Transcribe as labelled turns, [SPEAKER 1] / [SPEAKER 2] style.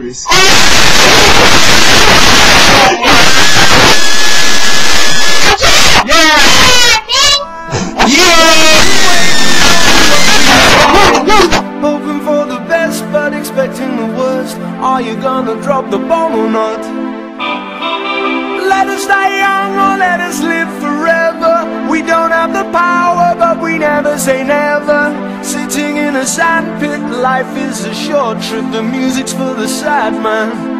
[SPEAKER 1] please. Yeah! Yeah! Hoping for the best, but expecting the worst. Are you gonna drop the bomb or not? Let us die young or let us live forever. We don't have the power, but we never say never a sandpit, life is a short trip, the music's for the sad man.